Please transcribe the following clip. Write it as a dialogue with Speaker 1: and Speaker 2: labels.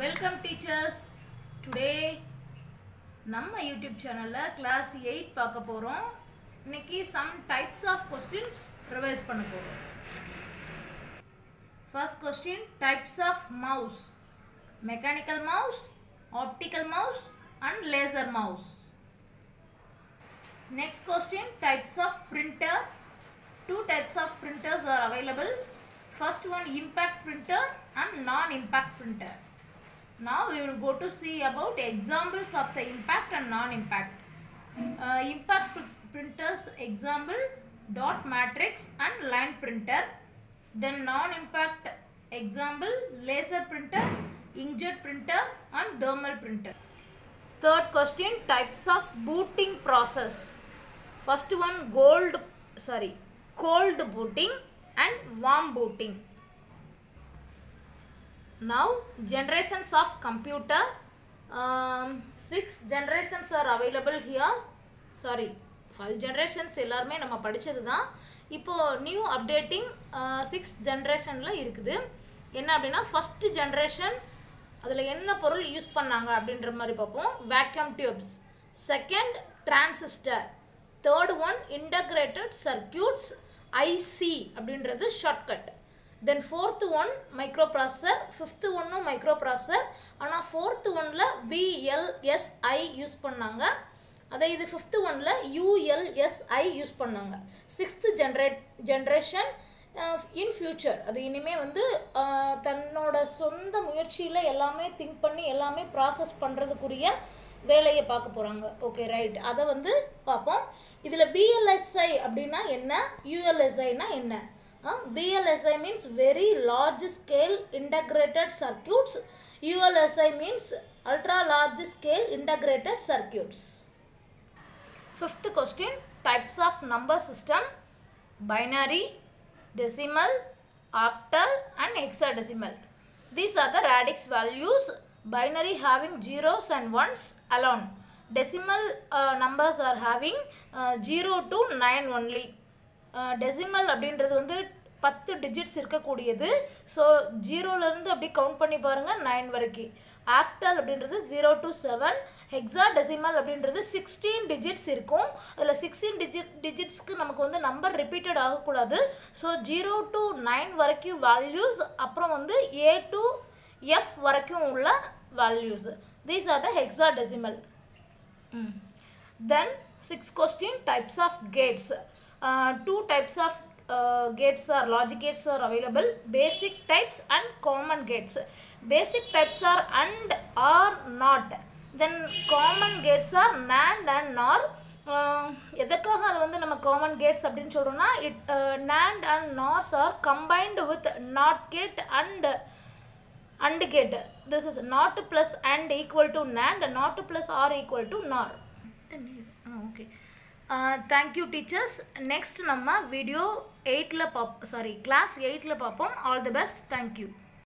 Speaker 1: Welcome teachers today நம்ம YouTube சேனலில் class eight பார்க்க போகிறோம் இன்னைக்கு some types of questions revise பண்ண போகிறோம் first question types of mouse mechanical mouse optical mouse and laser mouse Next question types of printer. Two types of printers are available. First one impact printer and non-impact printer. Now we will go to see about examples of the impact and non-impact. Uh, impact pr- printers example dot matrix and line printer. Then non-impact example laser printer, inkjet printer and thermal printer. Third question types of booting process. First one gold sorry cold booting and warm booting. Now generations of computer um, six generations are available here. Sorry five generations எல்லாருமே நம்ம படித்தது தான் இப்போது new updating six ஜென்ரேஷனில் இருக்குது. என்ன அப்படின்னா first generation அதில் என்ன பொருள் யூஸ் பண்ணாங்க அப்படின்ற மாதிரி பார்ப்போம். Vacuum tubes second transistor third one integrated circuits IC அப்படின்றது shortcut then fourth one microprocessor fifth ஒன்றும் மைக்ரோ ப்ராசஸர் ஆனால் ஃபோர்த்து ஒனில் விஎல்எஸ்ஐ யூஸ் பண்ணாங்க. அதே இது ஃபிஃப்த்து ஒனில் யூஎல்எஸ்ஐ யூஸ் பண்ணாங்க. Sixth generate generation in future அது இனிமேல் வந்து uh, தன்னோட சொந்த முயற்சியில் எல்லாமே திங்க் பண்ணி எல்லாமே ப்ராசஸ் பண்ணுறதுக்குரிய வேலையை பார்க்க போகிறாங்க ஓகே ரைட் அதை வந்து பார்ப்போம். இதில் விஎல்எஸ்ஐ அப்படின்னா என்ன? யூஎல்எஸ்ஐனா என்ன? VLSI means very large scale integrated circuits. ULSI means ultra large scale integrated circuits. Fifth question types of number system binary, decimal, octal and hexadecimal. These are the radix values binary having zeros and ones alone. Decimal uh, numbers are having uh, 0 to 9 only. Decimal அப்படின்றது வந்து பத்து digits இருக்கக்கூடியது. So ஜீரோலேருந்து அப்படி count பண்ணி பாருங்கள் nine வரைக்கும் octal அப்படின்றது zero to seven hexadecimal அப்படின்றது சிக்ஸ்டீன் டிஜிட்ஸ் இருக்கும். அதில் சிக்ஸ்டீன் டிஜிட் டிஜிட்ஸ்க்கு நமக்கு வந்து நம்பர் ரிப்பீட்டட் ஆகக்கூடாது. ஸோ ஜீரோ டு நைன் வரைக்கும் வேல்யூஸ் அப்புறம் வந்து ஏ டு எஃப் வரைக்கும் உள்ள values these are the hexadecimal then sixth question types of gates. Uh, two types of uh, gates are logic gates are available basic types and common gates basic types are and or not then common gates are NAND and NOR uh, எதுக்காக அது வந்து நம்ம common gates அப்படின்னு சொல்கிறோம்னா it NAND and NORs are combined with not gate and AND gate this is not plus and equal to NAND, not plus or equal to NOR okay thank you teachers next நம்ம video எயிட்டில் பாப் sorry class எயிட்டில் பார்ப்போம் all the best thank you